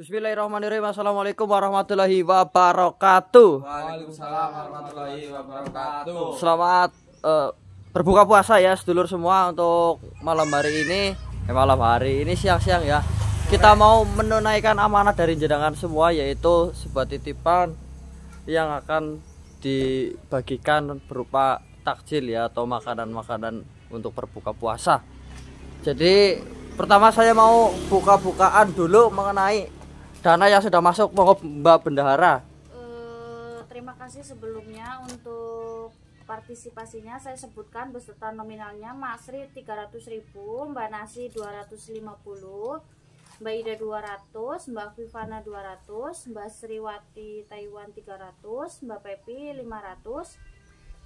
Bismillahirrahmanirrahim. Assalamualaikum warahmatullahi wabarakatuh. Waalaikumsalam warahmatullahi wabarakatuh. Selamat eh, berbuka puasa ya sedulur semua untuk malam hari ini. Eh, malam hari ini siang-siang ya. Kita mau menunaikan amanah dari jenengan semua yaitu sebuah titipan yang akan dibagikan berupa takjil ya atau makanan-makanan untuk berbuka puasa. Jadi pertama saya mau buka-bukaan dulu mengenai dana yang sudah masuk monggo Mbak Bendahara. Eh, terima kasih sebelumnya untuk partisipasinya saya sebutkan beserta nominalnya Mas Ri 300.000, Mbak Nasi 250, Mbak Ida 200, Mbak Vivana 200, Mbak Sriwati Taiwan 300, Mbak Pepi 500,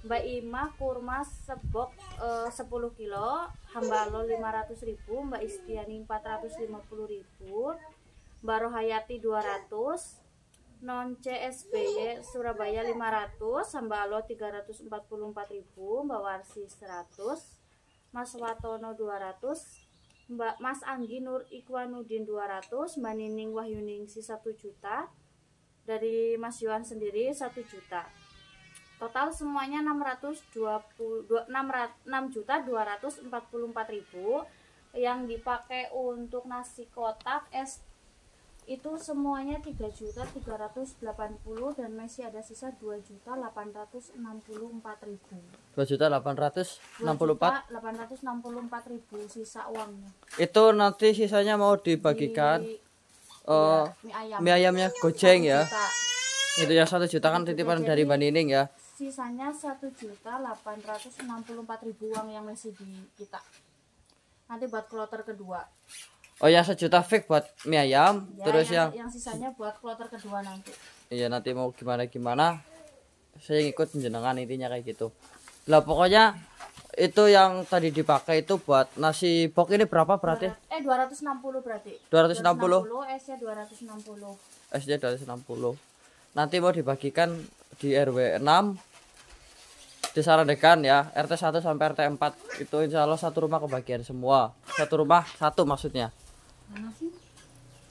Mbak Ima kurma sebok eh, 10 kilo, Hamba Lo 500.000, Mbak Istiani 450.000, Mbak Rohayati 200, non CSBY Surabaya 500 Sambalo 344.000 Mbak Warsi 100 Mas Watono 200 Mbak Mas Anggi Nur Ikwanudin 200 Mbak Nining Wahyuningsi 1 juta dari Mas Yohan sendiri 1 juta. Total semuanya 620 6 juta 244.000 yang dipakai untuk nasi kotak es itu semuanya 3 juta 380 dan masih ada sisa 2 juta 864 ribu. 2 juta 864 864 ribu sisa uangnya. Itu nanti sisanya mau dibagikan Di- iya, mie ayam. mie ayamnya gojeng ya? itu ya satu juta kan titipan dari Mbak Nining ya? Sisanya 1 juta 864 ribu uang yang masih di kita. Nanti buat kloter kedua oh ya sejuta fix buat mie ayam. Ya, terus yang, yang yang sisanya buat kloter kedua nanti. Iya nanti mau gimana gimana. Saya ngikut jenengan intinya kayak gitu. Lah pokoknya itu yang tadi dipakai itu buat nasi bok ini berapa berarti? Eh 260 berarti. 260 S-nya 260 SD 260 nanti mau dibagikan di RW 6 di Sarandekan ya RT 1 sampai RT 4 itu insya Allah satu rumah kebagian semua. Satu rumah satu maksudnya?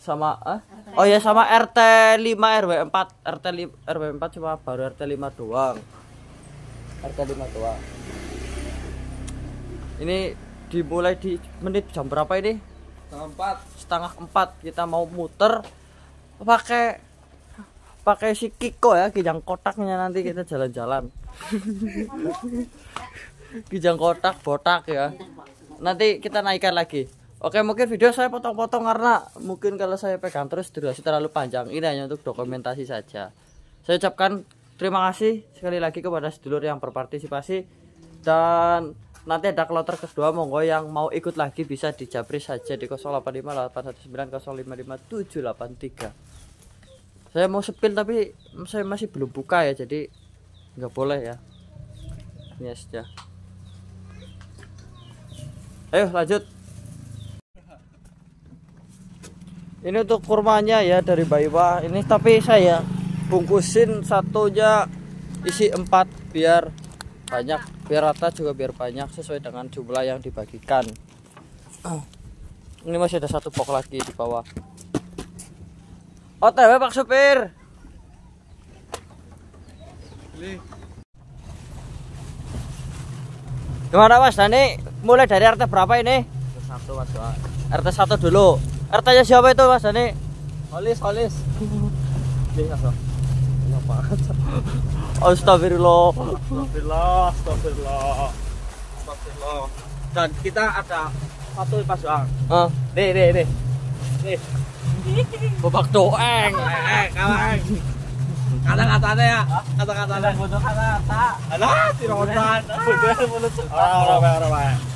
Sama eh? oh ya sama RT 5 RW 4 RT li- RW 4 cuma baru RT 5 doang. RT 5 doang. Ini dimulai di menit jam berapa ini? Keempat. setengah empat. Kita mau muter pakai pakai si Kiko ya kijang kotaknya nanti kita jalan-jalan. Kijang kotak botak ya. Nanti kita naikkan lagi oke mungkin video saya potong-potong karena mungkin kalau saya pegang terus durasi terlalu panjang. Ini hanya untuk dokumentasi saja. Saya ucapkan terima kasih sekali lagi kepada sedulur yang berpartisipasi. Dan nanti ada kloter kedua monggo yang mau ikut lagi bisa di Japri saja di 085819050783 saya mau sepil tapi saya masih belum buka ya jadi nggak boleh ya. Ini aja. Ayo lanjut ini untuk kurmanya ya dari Baiwa. Ini tapi saya bungkusin satunya isi empat biar banyak. Biar rata juga biar banyak sesuai dengan jumlah yang dibagikan. Ini masih ada satu pok lagi di bawah. OTW Pak Supir. Gimana Mas? Dani mulai dari RT berapa ini? Satu mas doa. RT 1 dulu RT nya siapa itu Mas Dani Holis holis. Astagfirullah Astagfirullah, astagfirullah, astagfirullah. Dan kita ada satu pas doang. ah Nih nih nih. Nih. babak doeng Eh kawan. Kata-katanya ya, kata-katanya. Kata-kata. Alah. Bodoh mulut. Orang orang orang orang.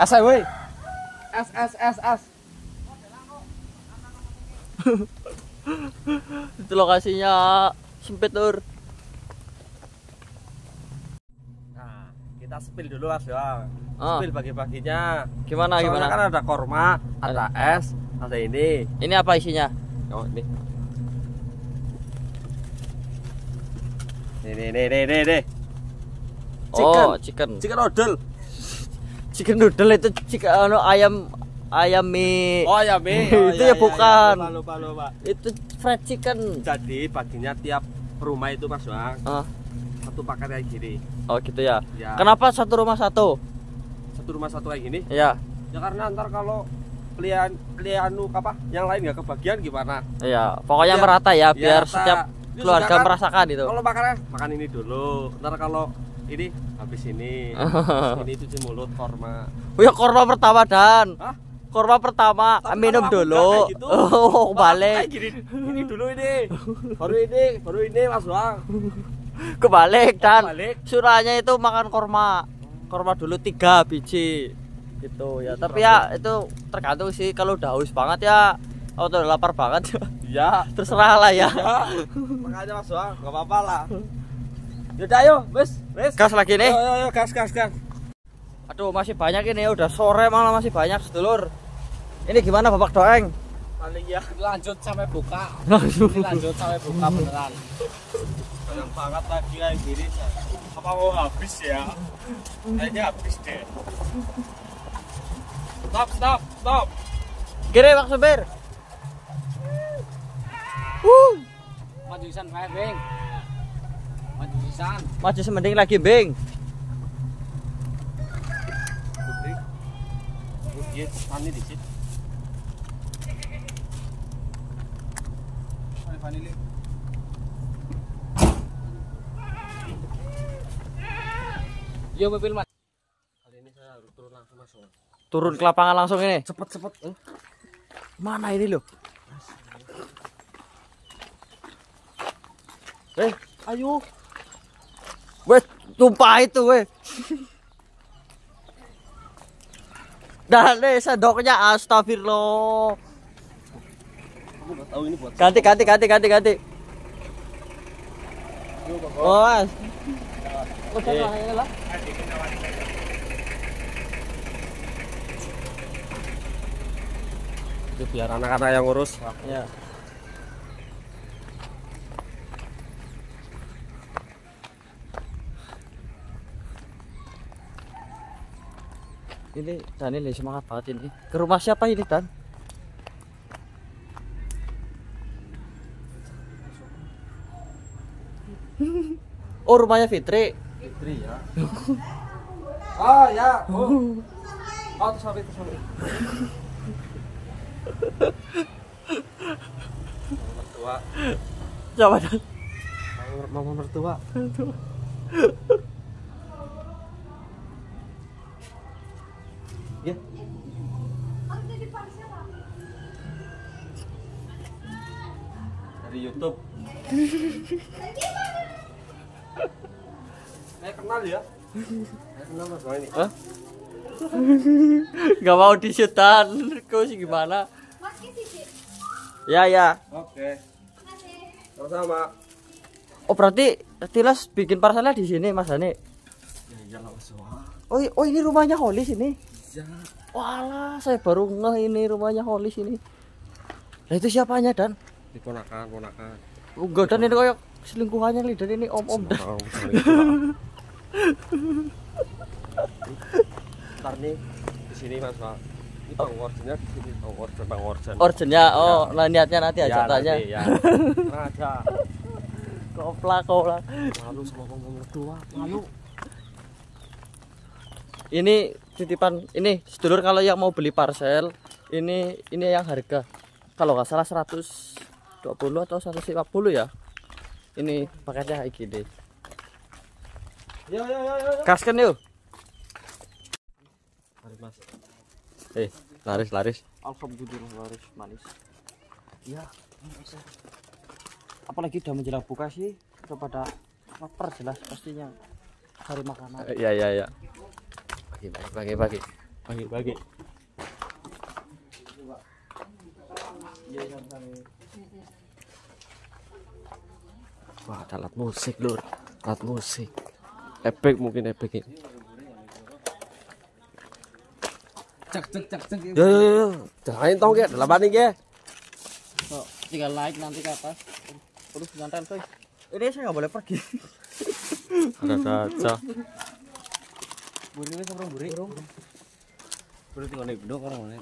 As woi. As as as as. itu lokasinya sempit Nur Nah, kita spill dulu mas doang. Ah. Spill bagi-baginya. gimana Soalnya gimana kan ada korma, ada es, ada ini. ini apa isinya Oh, ini. Nih nih nih nih nih. nih. Oh, chicken. Chicken noodle. Chicken noodle itu chicken anu, ayam ayam mie. Oh ya, Mi. Itu ya bukan. Lupa, lupa, lupa. Itu fried chicken. Jadi baginya tiap rumah itu Mas Bang Ah, satu paket kayak gini. oh gitu ya. Ya. Kenapa satu rumah satu? Satu rumah satu kayak gini. Ya, Ya karena ntar kalau klien klien anu apa yang lain nggak kebagian gimana? ya. Pokoknya Ya, merata ya, ya, biar rata. setiap keluarga kan merasakan itu. Kalau makannya makan ini dulu. Ntar kalau ini habis ini. Habis ini cuci mulut korma. Oh ya korma pertama dan. Hah? Korma pertama Tapi minum dulu. nggak gitu. Oh, balik. gini, ini dulu ini. Baru ini, baru ini Mas Bang. Kebalik dan Balik. surahnya itu makan korma. Korma dulu tiga biji. Gitu ya. Tapi ya itu tergantung sih kalau udah haus banget ya atau lapar banget Ya, terserah lah ya. ya. Makanya Mas Bang, enggak apa-apa lah. Yaudah ayo, wes, wes. Gas lagi nih. Yo, yo, yo, gas, gas, gas. Aduh masih banyak ini udah sore malah masih banyak sedulur. Ini gimana Bapak Doeng? Paling ya. lanjut sampai buka Langsung. ini lanjut sampai buka beneran Banyak banget lagi kayak gini. Apa mau habis ya? Kayaknya habis deh. Stop, stop, stop. Kiri Pak Supir. Wuh, maju isan bae beng maju isan maju semending lagi, Bing. Di situ. yo mobil mas Kali ini saya harus turun langsung masuk. Turun ke lapangan langsung ini. Cepet, cepet. Eh, Mana ini loh? Eh, ayo. Weh, tumpah itu weh. Dan nih sendoknya astagfirullah. Aku nggak tahu ini buat Ganti ganti ganti ganti ganti. Oh, Mas. Itu biar anak-anak yang ngurus. Ya. Ini Dan ini semangat banget ini. Ke rumah siapa ini Dan? Oh rumahnya Fitri. Fitri ya. oh ya. Oh. Oh, sampai. Mama mertua, Siapa Dan? mama mertua. Ya. Dari YouTube. Saya kenal ya. Saya kenal Mas ini. Hah? Gak mau disutan. Kau sih gimana? Ya ya. Oke. Sama-sama. Oh berarti Tilas bikin parselnya di sini Mas Dani. Ya iyalah Mas Bang. Oh, oh ini rumahnya Holly sini. Ya. Walah, saya baru ngeh ini rumahnya Holly sini. Nah itu siapanya Dan? Diponakan, ponakan. Enggak Dan ini kayak selingkuhannya nih Dan ini om-om Dan. Ntar nih di sini Mas Pak. Ini Bang Warjennya di sini Bang Warjen, Bang Warjen. Orjennya, oh, nah niatnya nanti Ya, ajak tanya. nanti, ya. Nah, ada. Koplak, koplak. Malu sama Bang Mertua, malu. Ini titipan. Ini sedulur kalau yang mau beli parcel ini ini yang harga. Kalau nggak salah 120 atau 150 ya. Ini paketnya kayak gini Yo yo yo yo. kasken yuk. Mas. eh laris laris. Alhamdulillah laris manis. Ya apalagi udah menjelang buka sih udah pada lapar jelas pastinya cari makanan. Iya iya iya. Bagi bagi bagi bagi bagi. Wah, ada alat musik, Lur. Alat musik. Epic mungkin epic ini. cek cek cek cek Yo yo yo. Jangan tong ke, delapan nih ke. Tinggal naik nanti ke atas terus nyantai coy ini saya nggak boleh pergi ada saja buri ini sama buri buri tinggal dong orang mana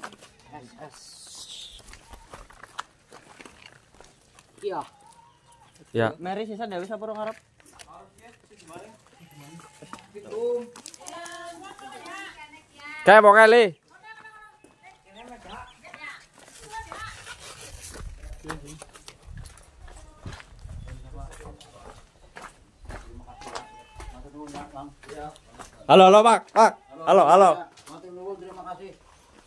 iya. Ya. Mary sisan ya bisa perlu ngarep kayak mau kali Halo, halo, Pak. Pak. Halo, halo. Matur nuwun terima kasih.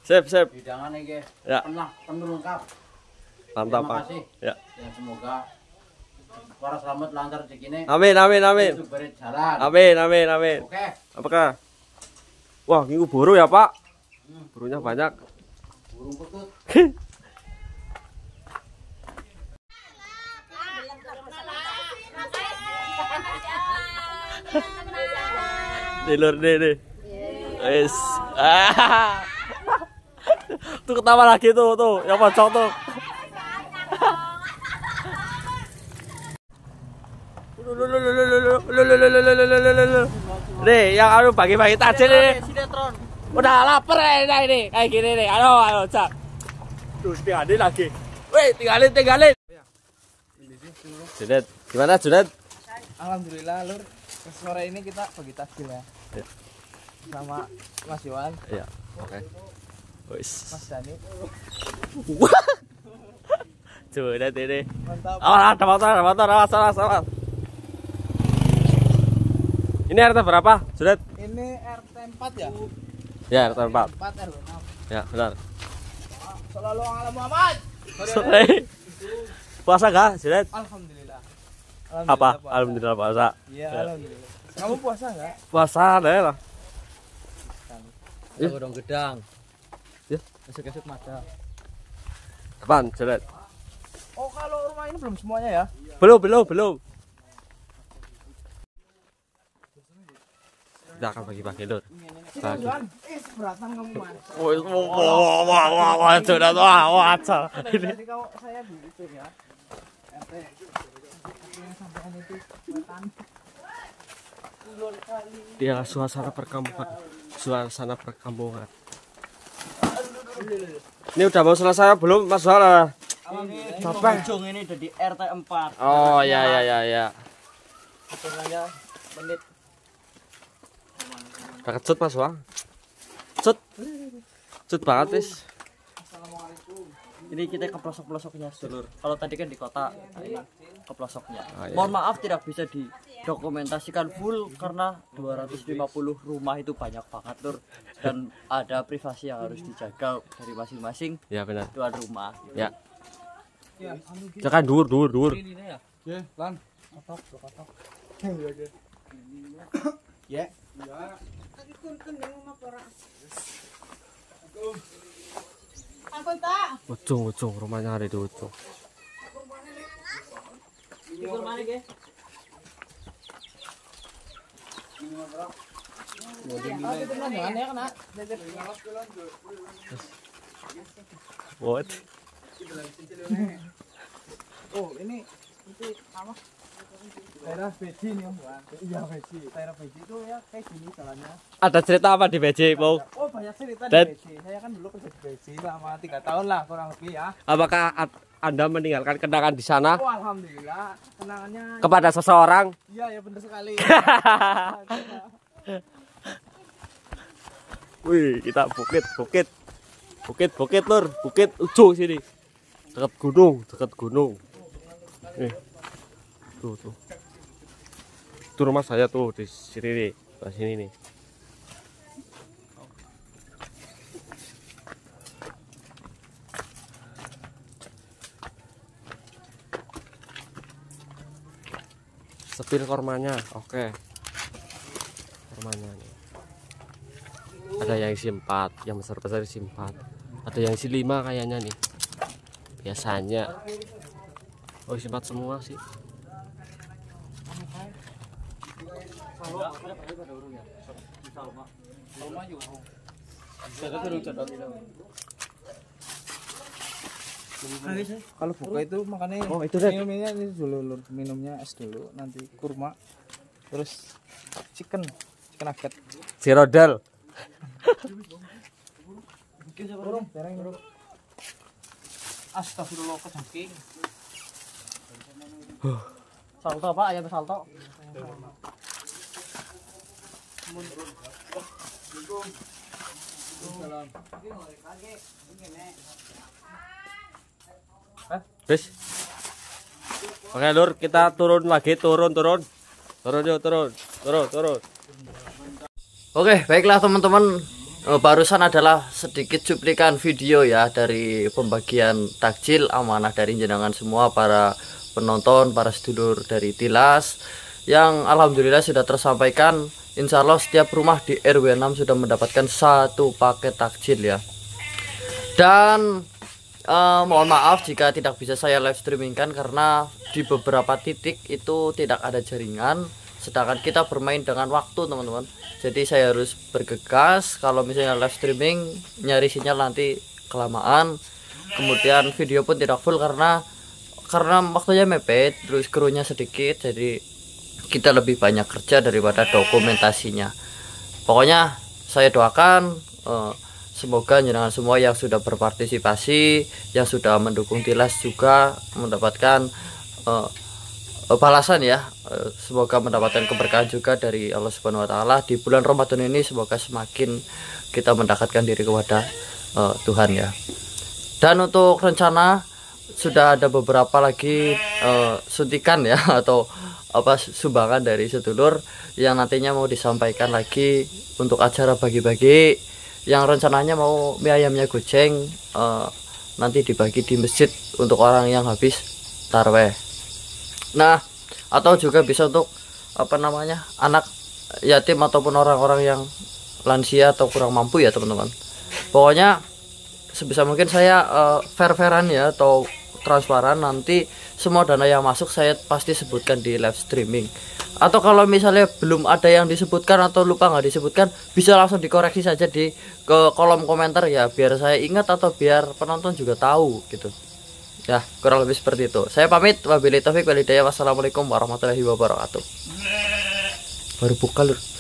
Sip, sip. Hidangan iki Ya, pernah penuh lengkap. mantap, Terima Pak. kasih. Ya. Ya semoga para selamat lancar rezekine. Amin, amin, amin. Jalan. Amin, amin, amin. Oke. Apakah? Wah, minggu buru ya, Pak. Burunya banyak. Burung putut. Tilur deh deh. Wes. Tuh ketawa lagi tuh tuh, yang pocong tuh. Nih, yang anu bagi-bagi tajil nih. sinetron Udah lapar ya ini, ini. kayak gini nih. Ayo, ayo, cak. Terus tinggalin lagi. Wih, tinggalin, tinggalin. Junet, gimana Junet? Alhamdulillah lur sore ini kita bagi takjil ya. Ya. Sama Mas Yohan, Iya, oke. Wis. Mas Dani. Junet ini. Mantap. Oh, ada motor, ada motor, awas, awas, awas. Ini RT berapa, Junet? Ini RT 4 ya? Ya, RT 4. 4 RW 6. Ya, benar. Selalu ala Muhammad. Sore. Puasa gak, Junet? Alhamdulillah. Apa? puasa. Alhamdulillah puasa. Iya, alhamdulillah. Kamu puasa enggak? Puasa deh lah. Iya. Godong gedang. Ya. Esok-esok mata. Depan, Junet. Oh, kalau rumah ini belum semuanya ya? Belum, belum, belum. Kita akan bagi-bagi, Lur. Bagi. Eh seberatan kamu. Wah, wah, wah, wah, wah, wah, wah, Cak. Ini. Jadi kau saya di itu ya. Dia suasana perkampungan. Suasana perkampungan. Ini udah mau selesai belum, Mas Wala? Capek. Ujung ini udah di RT 4. Oh, ya, ya, ya, ya. Hitungannya menit. Udah kecut, Mas Wang. Cut. Cut banget, Wis. Ini kita ke pelosok-pelosoknya, Sedulur. Kalau tadi kan di kota, nah ini ke pelosoknya. Ah, iya. Mohon maaf tidak bisa didokumentasikan full karena 250 rumah itu banyak banget, Lur. Dan ada privasi yang harus dijaga dari masing-masing Ya, benar. tuan rumah. Ya. Jangan dur, dur, dur. Ya, Lan. Kotok, kotok. Ya. Ujung, ujung. Rumahnya ada di ujung. Jangan ya kena. What? Oh, ini itu apa? Daerah Beji nih, Om. Iya, Beji. Daerah Beji itu ya kayak gini jalannya. Ada cerita apa di BJ, Mau? Oh, banyak cerita Dan- di Beji. Saya kan dulu kerja di Beji selama tiga tahun lah kurang lebih ya. Apakah Anda meninggalkan kenangan di sana Oh, alhamdulillah. Kenangannya kepada seseorang? iya ya bener sekali. Wih, kita bukit, bukit. Bukit, bukit, Lur. Bukit ujung sini. Dekat gunung, dekat gunung. Nih. Tuh, tuh. Itu rumah saya tuh di sini nih, sini nih. Sepil kormanya, oke. Kormanya nih. Ada yang isi 4 yang besar besar isi 4 ada yang isi 5 kayaknya nih. Biasanya. Oh isi 4 semua sih Kalau buka itu makanya Oh, itu, minumnya ini dulu Lur. minumnya es dulu nanti kurma terus chicken chicken nugget. Si Rodal. Burung, bareng burung. Astagfirullah kejangking. Salto Pak, ayam salto. Wis. Oke, Lur, kita turun lagi, turun, turun. Turun yuk, turun. Turun, turun. Oke, baiklah teman-teman. Eh, Barusan adalah sedikit cuplikan video ya dari pembagian takjil amanah dari jenengan semua para penonton, para sedulur dari Tilas yang alhamdulillah sudah tersampaikan. Insya Allah setiap rumah di RW 6 sudah mendapatkan satu paket takjil ya. Dan eh, mohon maaf jika tidak bisa saya live streamingkan karena di beberapa titik itu tidak ada jaringan sedangkan kita bermain dengan waktu teman-teman. Jadi saya harus bergegas. Kalau misalnya live streaming nyari sinyal nanti kelamaan. Kemudian video pun tidak full karena karena waktunya mepet terus krunya sedikit jadi kita lebih banyak kerja daripada dokumentasinya. Pokoknya saya doakan eh, semoga jenengan semua yang sudah berpartisipasi yang sudah mendukung Tilas juga mendapatkan eh, balasan ya. Semoga mendapatkan keberkahan juga dari Allah Subhanahu wa taala. Di bulan Ramadan ini semoga semakin kita mendekatkan diri kepada eh, Tuhan ya. Dan untuk rencana sudah ada beberapa lagi eh, suntikan ya atau apa sumbangan dari sedulur yang nantinya mau disampaikan lagi untuk acara bagi-bagi. Yang rencananya mau mie ayamnya goceng eh, nanti dibagi di masjid untuk orang yang habis tarweh. Nah atau juga bisa untuk apa namanya anak yatim ataupun orang-orang yang lansia atau kurang mampu ya teman-teman. Pokoknya sebisa mungkin saya eh, fair-fairan ya atau transparan nanti semua dana yang masuk saya pasti sebutkan di live streaming. Atau kalau misalnya belum ada yang disebutkan atau lupa nggak disebutkan bisa langsung dikoreksi saja di ke kolom komentar ya biar saya ingat atau biar penonton juga tahu gitu. Ya kurang lebih seperti itu. Saya pamit wabillahi taufik walhidayah. Wassalamualaikum warahmatullahi wabarakatuh. Baru buka lur